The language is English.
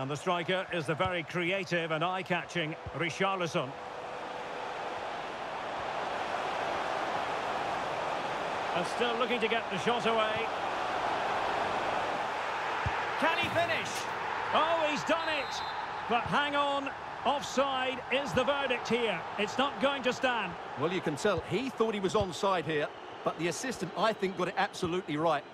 And the striker is the very creative and eye-catching Richarlison. And still looking to get the shot away. Can he finish? Oh, he's done it! But hang on, offside is the verdict here. It's not going to stand. Well, you can tell he thought he was onside here, but the assistant, I think, got it absolutely right.